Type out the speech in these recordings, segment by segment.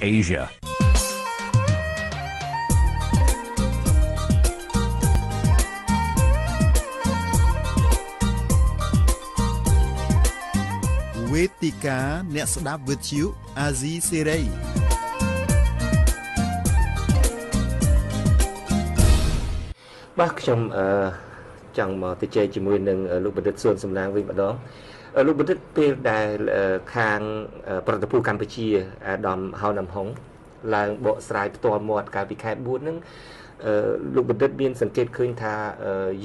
Asia. វេទិកាអ្នកស្ដាប់វិទ្យុអាស៊ីសេរីបាទខ្ញុំអឺ ចង់មកទៅជែកជាមួយនឹងលោកបណ្ឌិតសួនសំឡាងវិញម្ដងលោកបណ្ឌិតពេលដែលខាងប្រតិភូកម្ពុជាអាដាមហៅណាំហុងឡើងបកស្រាយផ្ទាល់មាត់កាលពីខែ4ហ្នឹងលោកបណ្ឌិតមានសង្កេតឃើញថា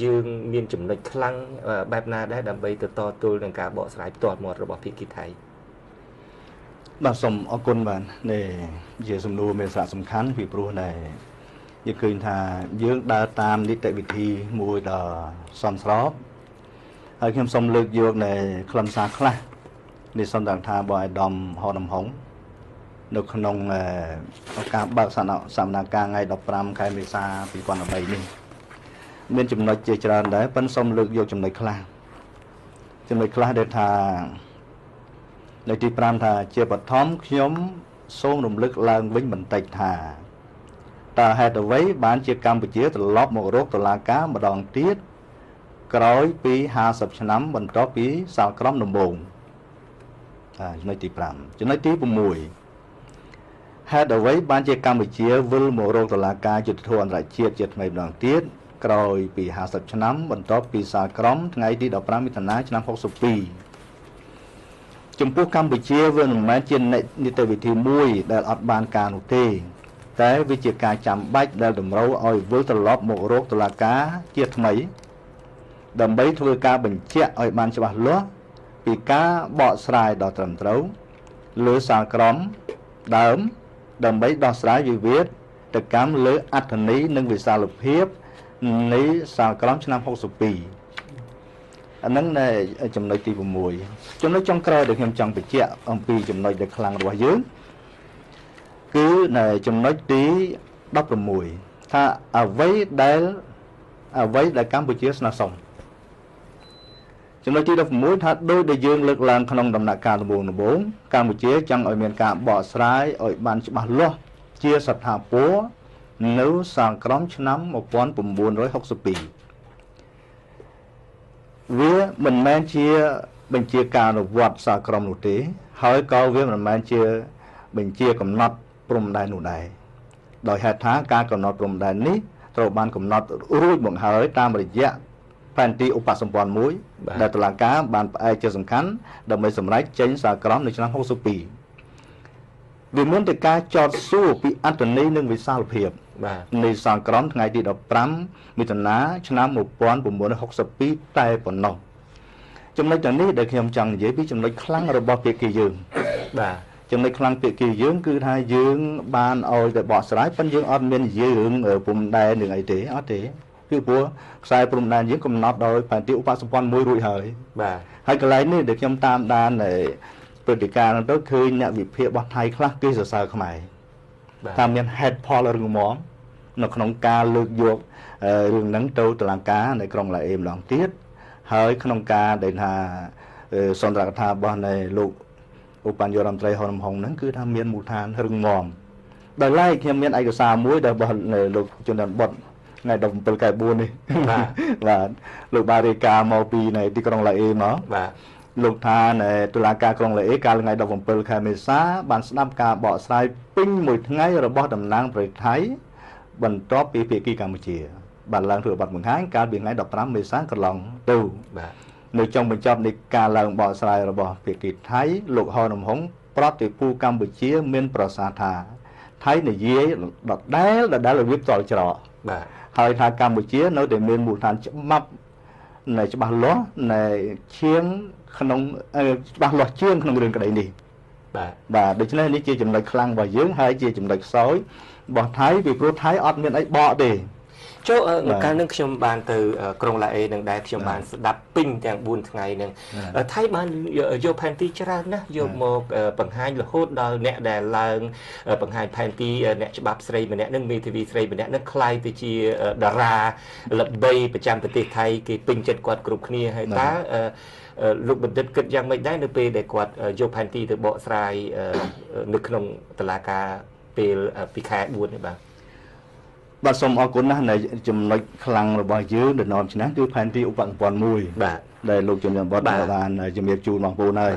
យើងមានចំណុចខ្លាំងបែបណាដែរដើម្បីទៅតទល់នឹងការបកស្រាយផ្ទាល់មាត់របស់ភាគីថៃបាទសូមអរគុណបាទនេះជាសំណួរមានសារៈសំខាន់ពីព្រោះដែរ យើងឃើញថាយើងដើរតាមនីតិវិធីមួយដ៏សមស្របហើយខ្ញុំសូមលើកយកនៅខ្លឹមសារខ្លះនេះសូមតាមថាបងអាដាមហោដំហុងនៅក្នុងការបើកសនសកម្មការថ្ងៃ15ខែមេសា2013នេះមានចំណុចជាច្រើនដែរប៉ុន្តែសូមលើកយកចំណុចខ្លះចំណុចខ្លះដែលថានៅទី5ថាជាបឋមខ្ញុំសូមរំលឹកឡើងវិញបន្តិចថា តើហេតុអ្វីបានជាកម្ពុជាត្រឡប់មករកតុលាការម្ដងទៀតក្រោយពី50ឆ្នាំបន្ទាប់ពីសាលក្រមដំបូងចំណុចទី5ចំណុចទី6ហេតុអ្វីបានជាកម្ពុជាវិលមករកតុលាការយុត្តិធម៌អន្តរជាតិជាថ្មីម្ដងទៀតក្រោយពី50ឆ្នាំបន្ទាប់ពីសាលក្រមថ្ងៃទី15មិថុនាឆ្នាំ62ចំពោះកម្ពុជាវាមិនមែនជានីតិវិធីមួយដែលអត់បានការនោះទេ តែវាជាការចាំបាច់ដែលតម្រូវឲ្យវិលត្រឡប់មករកតុលាការជាថ្មី ដើម្បីធ្វើការបញ្ជាក់ឲ្យបានច្បាស់លាស់ពីការបកស្រាយដ៏ត្រឹមត្រូវលើសាលក្រមដើម ដើម្បីដោះស្រាយវិវាទទៅកម្មលើអត្ថន័យនិងវិសាលភាពនៃសាលក្រមឆ្នាំ62អានឹងនៅចំណុចទី6ចំណុចចុងក្រោយដែលខ្ញុំចង់បញ្ជាក់អំពីចំណុចដែលខ្លាំងរបស់យើង គឺនៅចំណុចទី16ថាអ្វីដែលអ្វីដែលកម្ពុជាស្នើសុំចំណុចទី16ថាដោយដែលយើងលើកឡើងក្នុងដំណាក់កាលដំបូងដំបូងកម្ពុជាចង់ឲ្យមានការបកស្រាយឲ្យបានច្បាស់លាស់ជាស្ថាពរនៅសង្គ្រាមឆ្នាំ1962វាមិនមែនជាបញ្ជាការអនុវត្តសង្គ្រាមនោះទេ ហើយក៏វាមិនមែនជាបញ្ជាកំណត់ ព្រំដែននោះដែរដោយហេតុថាការកំណត់ព្រំដែននេះត្រូវបានកំណត់រួចមកហើយតាមរយៈផែនទីឧបសម្ព័ន្ធមួយដែលតុលាការបានផ្អែកជាសំខាន់ដើម្បីសម្រេចចេញសារក្រមនៅឆ្នាំ62វាមានតែការចោទសួរពីអត្តន័យនិងវិសាលភាពបាទនៃសង្គ្រាមថ្ងៃទី15មិថុនាឆ្នាំ1962តែប៉ុណ្ណោះចំណុចទាំងនេះដែលខ្ញុំចង់និយាយពីចំណុចខ្លាំងរបស់ភាគីយើងបាទ ចំណុចខ្លាំងភាគីយើងគឺថាយើងបានឲ្យតែបកស្រាយប៉ុន្តែយើងអត់មាននិយាយរឿងពុំដែរនឹងអីទេអត់ទេគឺព្រោះខ្សែព្រំដែនយើងកំណត់ដោយផែនទីឧបសម្ព័ន្ធមួយរួចហើយបាទហើយកន្លែងនេះដែលខ្ញុំតាមដានព្រឹត្តិការណ៍នោះទៅឃើញអ្នកវិភាគរបស់ថៃខ្លះគេសរសើរខ្មែរថាមាន head poll រឹងមាំនៅក្នុងការលើកយករឿងហ្នឹងទៅតុលាការនៅក្រុងឡាអេម្ដងទៀតហើយក្នុងការដែលថាសន្ទរកថារបស់នៃលោក ឧបញ្ញរដ្ឋមន្ត្រីហ៊ុនហុងហ្នឹងគឺថាមានមូលដ្ឋានរឹងមាំដោយឡែកខ្ញុំមានឯកសារមួយដែលរបស់លោកជនដានបុតថ្ងៃ17ខែ4នេះបាទបាទលោកបានរាយការណ៍មកពីនៅទីក្រុងឡាអេមកបាទលោកថានៅតុលាការក្រុងឡាអេកាលថ្ងៃ17ខែមេសាបានស្ដាប់ការបកស្រាយពេញមួយថ្ងៃរបស់តំណាងប្រទេសថៃបន្ទាប់ពីភាគីកម្ពុជាបានឡើងធ្វើបទបង្ហាញកាលពីថ្ងៃ15មេសាកន្លងទៅបាទ នៅចុងបញ្ចប់នៃការឡើងបកស្រាយរបស់ភាគីថៃលោកហៅនំហុងប្រតិភូកម្ពុជា មាន ប្រសាសន៍ថាថៃនិយាយដដែលដដែលរបៀបតល់ច្រកបាទហើយថាកម្ពុជា នៅតែមានមូលដ្ឋានច្បាប់នៃច្បាស់លាស់នៃឈៀងក្នុងច្បាស់លាស់ជាងក្នុងរឿងក្តីនេះបាទបាទដូច្នេះនេះជាចំណុចខ្លាំងរបស់យើងហើយជាចំណុចខ្សោយរបស់ថៃពីព្រោះថៃអត់មានអីបកទេ ចូលកាលនឹងខ្ញុំបានទៅក្រុងឡាអេនឹងដែរខ្ញុំបានស្ដាប់ពេញទាំង4ថ្ងៃនឹងថៃបានយកផែនទីច្រើនណាស់យកមកបង្ហាញរហូតដល់អ្នកដែលឡើងបង្ហាញផែនទីអ្នកច្បាប់ស្រីម្នាក់នឹងមេធាវីស្រីម្នាក់នឹងคล้ายទៅជាតារាល្បីប្រចាំប្រទេសថៃគេពេញចិត្តគាត់គ្រប់គ្នាហើយតើលោកបណ្ឌិតគិតយ៉ាងម៉េចដែរនៅពេលដែលគាត់យកផែនទីទៅបកស្រាយនៅក្នុងតឡាការពេលពីខែ4នេះបាទ បាទសូមអរគុណណាស់នៅចំណុចខ្លាំងរបស់យើងដំណំឆ្នាំគឺផែនទីឧបសម្ព័ន្ធមួយបាទដែលលោកជំនាញបតបានជំរាបជូនបងប្អូនហើយ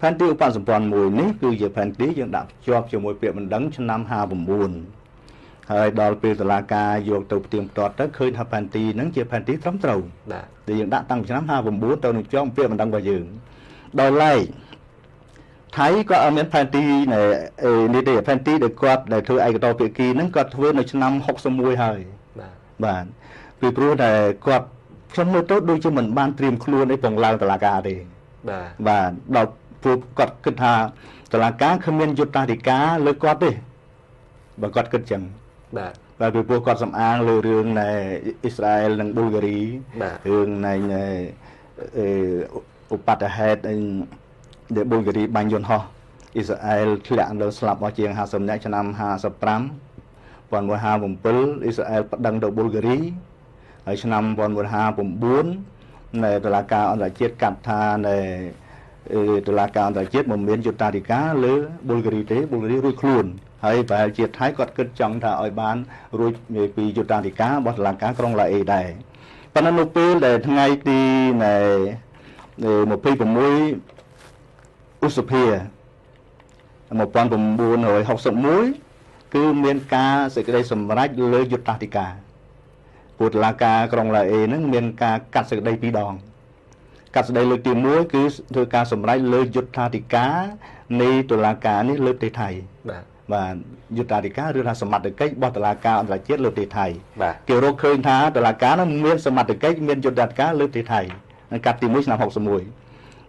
ផែនទីឧបសម្ព័ន្ធមួយនេះគឺជាផែនទីយើងដាក់ភ្ជាប់ជាមួយពាក្យបណ្ដឹងឆ្នាំ59ហើយដល់ពេលតឡាការយកទៅផ្ទៀងផ្ទាត់ទៅឃើញថាផែនទីហ្នឹងជាផែនទីត្រឹមត្រូវបាទដែលយើងដាក់តាំងពីឆ្នាំ59ទៅនឹងជាប់ពាក្យបណ្ដឹងរបស់យើងដល់ឡែក ថៃក៏អត់មានផែនទីនេះទេផែនទីដែលគាត់ដែលធ្វើឯកតោភាគីហ្នឹងគាត់ធ្វើនៅឆ្នាំ61ហើយបាទបាទពីព្រោះតែគាត់ខ្ញុំមើលទៅដូចជាមិនបានត្រៀមខ្លួនអីផងឡើងតឡាការទេបាទបាទដល់ព្រោះគាត់គិតថាតឡាការគ្មានយុត្តាធិការលើគាត់ទេបើគាត់គិតចឹងបាទបាទពីព្រោះគាត់សំអាងលើរឿងនៃអ៊ីស្រាអែលនិងប៊ុលហ្គារីរឿងនៃឧបតហេតុ ដែលប៊ុលហ្គារីបាញ់យន្តហោះអ៊ីស្រាអែលធ្លាក់លើស្លាប់អស់ជាង50នាក់ឆ្នាំ55 1957អ៊ីស្រាអែលប្តឹងទៅប៊ុលហ្គារីហើយឆ្នាំ1959នៅតុលាការអន្តរជាតិកាត់ថានៅតុលាការអន្តរជាតិមិនមានយុត្តាធិការលើប៊ុលហ្គារីទេប៊ុលហ្គារីរួចខ្លួនហើយប្រហែលជាថៃគាត់គិតចង់ថាឲ្យបានរួចពីយុត្តាធិការរបស់តុលាការក្រុងឡាអេដែរប៉ុន្តែនៅពេលដែលថ្ងៃទី26 ឧសភា1961គឺមានការសេចក្តីសម្រេចលើយុត្តាធិការពុទ្ធលាការក្រុងឡាអេនឹងមានការកាត់សេចក្តីពីរដងកាត់សេចក្តីលើកទី1គឺធ្វើការសម្រេចលើយុត្តាធិការនៃតុលាការនេះលើប្រទេសថៃបាទបាទយុត្តាធិការឬថាសមត្ថកិច្ចរបស់តុលាការអន្តរជាតិលើប្រទេសថៃគេរកឃើញថាតុលាការនោះមានសមត្ថកិច្ចមានយុត្តាធិការលើប្រទេសថៃកាត់ទី1ឆ្នាំ61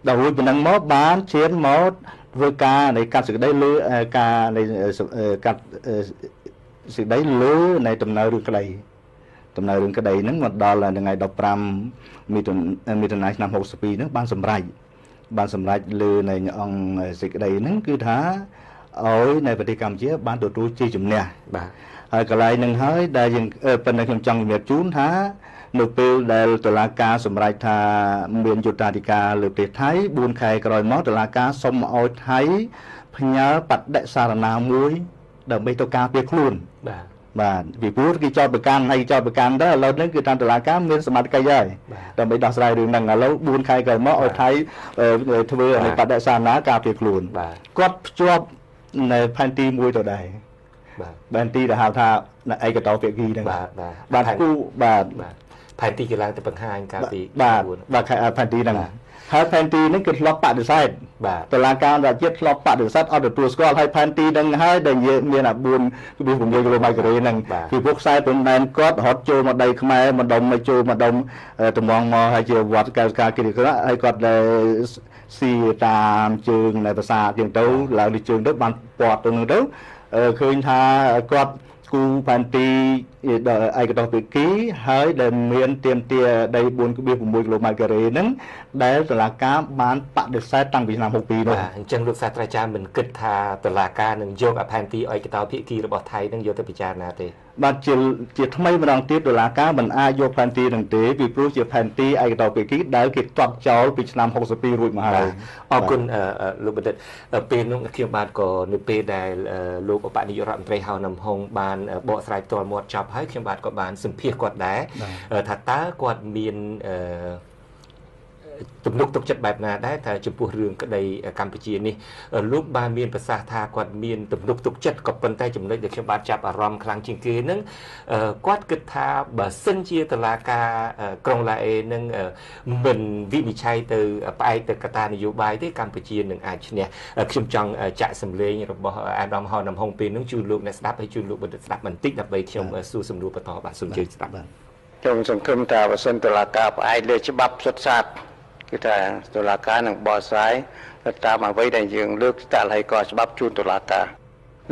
ដល់រួចប៉ុណ្ណឹងមកបានឈានមកធ្វើការនៃកាត់សេចក្តីលើការនៃកាត់សេចក្តីលើនៃដំណើររឿងក្តីដំណើររឿងក្តីហ្នឹងមកដល់ថ្ងៃ15មិថុនាមិថុនាឆ្នាំ62ហ្នឹងបានសម្រេចបានសម្រេចលើនៃអង្គសេចក្តីហ្នឹងគឺថាឲ្យនៅប្រទេសកម្ពុជា បានទទួលជ័យជំនះបាទហើយកន្លែងហ្នឹងហើយដែលយើងប៉ុន្តែខ្ញុំចង់ជំរាបជូនថា នៅពេលដែលតុលាការសម្រេចថាមានយុត្តាធិការលើប្រទេសថៃ4ខែក្រោយមកតុលាការសុំឲ្យថៃផ្ញើបដិសារណាមួយដើម្បីទៅការពារខ្លួនបាទបាទពីព្រោះគេចោតប្រកាន់ហើយចោតប្រកាន់ទៅឥឡូវនេះគឺតាមតុលាការមានសមត្ថកិច្ចហើយដើម្បីដោះស្រាយរឿងហ្នឹងឥឡូវ4ខែក្រោយមកឲ្យថៃធ្វើឲ្យបដិសារណាការពារខ្លួនគាត់ភ្ជាប់នៅផែនទី1ទៅដែរបាទផែនទីដែលហៅថាឯកតោភាគីហ្នឹងបាទបាទគូបាទ ផែនទីកន្លងទៅបង្ហាញកាលពីបាទបាទផែនទីហ្នឹងហើយផែនទីនេះគឺធ្លាប់បដិសេធបាទតឡាការអន្តរជាតិធ្លាប់បដិសេធអត់ទទួលស្គាល់ហើយផែនទីហ្នឹងហើយដែលមានអា4 6គីឡូម៉ែត្រហ្នឹងពីពួកខ្សែព្រំដែនគាត់រត់ចូលមកដីខ្មែរម្ដុំមកចូលម្ដុំតំងមកហើយជាវត្តកែការគិរិក្រហើយគាត់ស៊ីតាមជើងនៃភាសាជាងទៅឡើងលើជើងទៅបានពាត់ទៅនឹងទៅឃើញថាគាត់ គូផែនទីឯកតោភាគីហើយដែលមានទៀមទាដី4.6គីឡូម៉ែត្រការ៉េហ្នឹងដែលតឡាការបានបដិសេធតាំងពីឆ្នាំ62នោះអញ្ចឹងលោកសាស្ត្រាចារ្យមិនគិតថាតឡាការនឹងយកអផែនទីឯកតោភាគីរបស់ថៃនឹងយកទៅពិចារណាទេ បាទជាជាថ្មីម្ដងទៀតដុល្លារការមិនអាចយកផែនទីនឹងទេពីព្រោះជាផែនទីឯកតោភាគីដែលគេទាត់ចោលពីឆ្នាំ62រួចមកហើយអរគុណលោកបណ្ឌិតពេលនោះខ្ញុំបាទក៏នៅពេលដែលលោកឧបនាយករដ្ឋមន្ត្រីហៅនំហុងបានបកស្រាយផ្ទាល់មាត់ចប់ហើយខ្ញុំបាទក៏បានសម្ភាសគាត់ដែរថាតើគាត់មានអឺ ទំនុកទុកចិត្តបែបណាដែរថាចំពោះរឿងក្តីកម្ពុជានេះលោកបានមានប្រសាសន៍ថាគាត់មានទំនុកទុកចិត្តក៏ប៉ុន្តែចំណុចដែលខ្ញុំបានចាប់អារម្មណ៍ខ្លាំងជាងគេនឹងគាត់គិតថាបើសិនជាតឡាការក្រុងឡាអេនឹងមិនវិនិច្ឆ័យទៅផ្អែកទៅកត្តានយោបាយទេកម្ពុជានឹងអាចឈ្នះខ្ញុំចង់ចាក់សម្លេងរបស់អាដាមហៅនំហុងពេលនឹងជួយលោកអ្នកស្ដាប់ហើយជួយលោកបណ្ឌិតស្ដាប់បន្តិចដើម្បីខ្ញុំសួរសំណួរបន្តបាទសូមជឿស្ដាប់បាទខ្ញុំសង្ឃឹមថាបើសិនតឡាការផ្អែកលើច្បាប់សុទ្ធសាធ គឺថាតុលាការនឹងបកស្រាយទៅតាមអ្វីដែលយើងលើកតលហើយកច្បាប់ជូនតុលាការ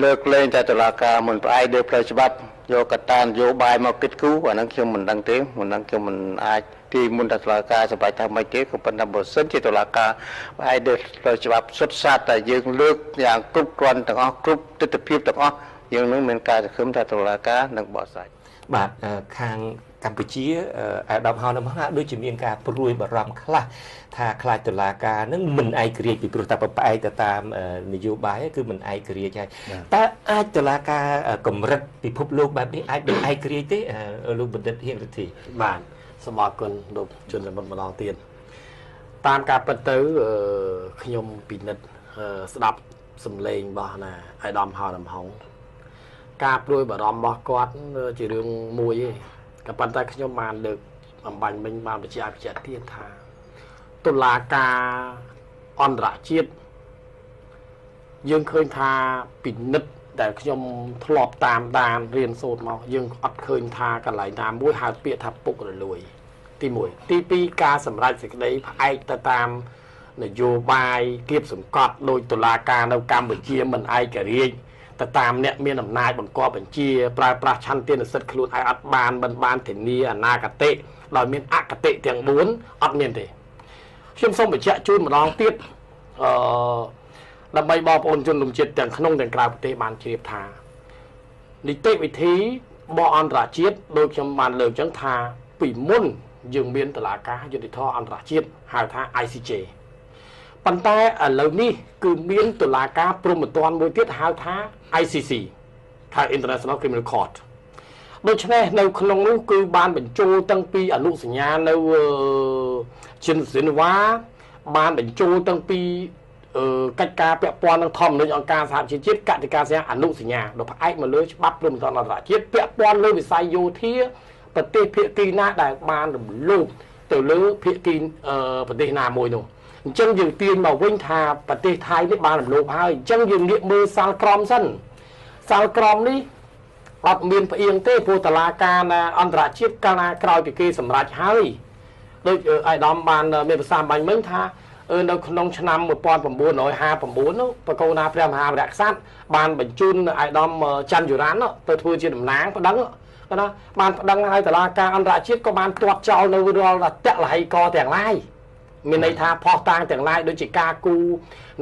លើកលែងតែតុលាការមិនផ្អែកលើផ្លូវច្បាប់យយកកត្តានយោបាយមកគិតគូរអាហ្នឹងខ្ញុំមិនដឹងទេមិនដឹងខ្ញុំមិនអាចទីមុនតែតុលាការសម្រាប់ថាមិនទេក៏ប៉ុន្តែបើសិនជាតុលាការផ្អែកលើផ្លូវច្បាប់សុទ្ធសាធតែយើងលើកយ៉ាងគ្រប់គ្រាន់ទាំងអស់គ្រប់ទស្សនវិជ្ជាទាំងអស់យើងនឹងមានការសង្ឃឹមថាតុលាការនឹងបោះស្រាយបាទអឺខាង កម្ពុជាអឺអាដាមហៅនៅហាក់ដូចជាមានការព្រួយបារម្ភខ្លះថាខ្លាចតុលាការនឹងមិនឯករាជ្យពីព្រោះតែផ្អែកទៅតាមអឺនយោបាយគឺមិនឯករាជ្យហើយតើអាចតុលាការអឺកម្រិតពិភពលោកបែបនេះអាចមិនឯករាជ្យទេអឺលោកបណ្ឌិតហៀងរិទ្ធីបាទសូមអរគុណលោកជនល្បុតម្ដងទៀតតាមការពិតទៅអឺខ្ញុំពិនិត្យអឺស្ដាប់សំឡេងរបស់ណាអាយដាមហៅដំហុងការព្រួយបារម្ភរបស់គាត់អឺជារឿងមួយទេ ក៏ប៉ុន្តែខ្ញុំបានលើកអំបញ្ញមិញបានបញ្ជាក់បញ្ជាក់ទៀតថាតុលាការអន្តរជាតិយើងឃើញថាពិនិត្យដែលខ្ញុំធ្លាប់តាមដានរៀនសូត្រមកយើងអត់ឃើញថាកន្លែងណាមួយហៅពាក្យថាពុករលួយ ទី1ទី2ការសម្រេចសេចក្តីផ្អែកទៅតាមនយោបាយគៀបសង្កត់ដោយតុលាការនៅកម្ពុជាមិនឯករាជ្យ ទៅតាមអ្នកមានអំណាចបង្គាប់បញ្ជាប្រើប្រាស់ឆន្ទានុសិទ្ធិខ្លួនឯងអត់បានមិនបានធានាអនាគតិដោយមានអគតិទាំង4អត់មានទេខ្ញុំសូមបញ្ជាក់ជូនម្ដងទៀតអឺដើម្បីបងប្អូនជនរួមជាតិទាំងក្នុងទាំងក្រៅប្រទេសបានជ្រាបថានីតិវិធីបកអន្តរជាតិដោយខ្ញុំបានលើកចឹងថាពីមុនយើងមានតឡាការយុតិធធអន្តរជាតិហៅថា ICJ ប៉ុន្តែឥឡូវនេះគឺមានតុលាការព្រហ្មទណ្ឌមួយទៀតហៅថា ICC ហៅ International Criminal Court ដូច្នេះនៅក្នុងនោះគឺបានបញ្ចូលតាំងពីអនុសញ្ញានៅចិនសិនវ៉ាបានបញ្ចូលតាំងពីអឺកិច្ចការពាក់ព័ន្ធនឹងធម្មនុញ្ញអង្គការសហជីវជាតិកតិកាសញ្ញាអនុសញ្ញាដែលផ្អែកមកលើច្បាប់ព្រហ្មទណ្ឌអន្តរជាតិពាក់ព័ន្ធលើវិស័យយោធាប្រទេសភាគីណាដែលបានរំលោភទៅលើភាគីអឺប្រទេសណាមួយនោះ អញ្ចឹងយើងទាញមកវិញថាប្រទេសថៃនេះបានរំលោភហើយអញ្ចឹងយើងងាកមើលសាលក្រមសិនសាលក្រមនេះអត់មានផ្អៀងទេព្រោះតឡាការណាអន្តរជាតិកាលណាក្រោយពីគេសម្រេចហើយដូចអាយដាមបានមានប្រសាសន៍បាញ់មិញថានៅក្នុងឆ្នាំ1959នោះបកូណាព្រះមហាវីរក្សត្របានបញ្ជូនអាយដាមច័ន្ទយុរ៉ានទៅធ្វើជាតំណាងប្តឹងណាបានប្តឹងឲ្យតឡាការអន្តរជាតិក៏បានទាត់ចោលនៅរាល់តលហីកទាំងឡាយ មានន័យថាផោះតាំងទាំងឡាយដូចជាការគូ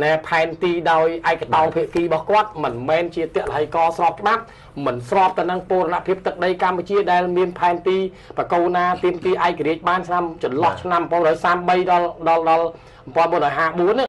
ណែផែនទីដោយឯកតោភាគីរបស់គាត់មិនមែនជាតលហីកស្របច្បាប់មិនស្របទៅនឹងពរណភាពទឹកដីកម្ពុជាដែលមានផែនទីបកូណាទាមទីឯករាជ្យបានឆ្នាំចន្លោះឆ្នាំ1933ដល់ដល់ដល់1954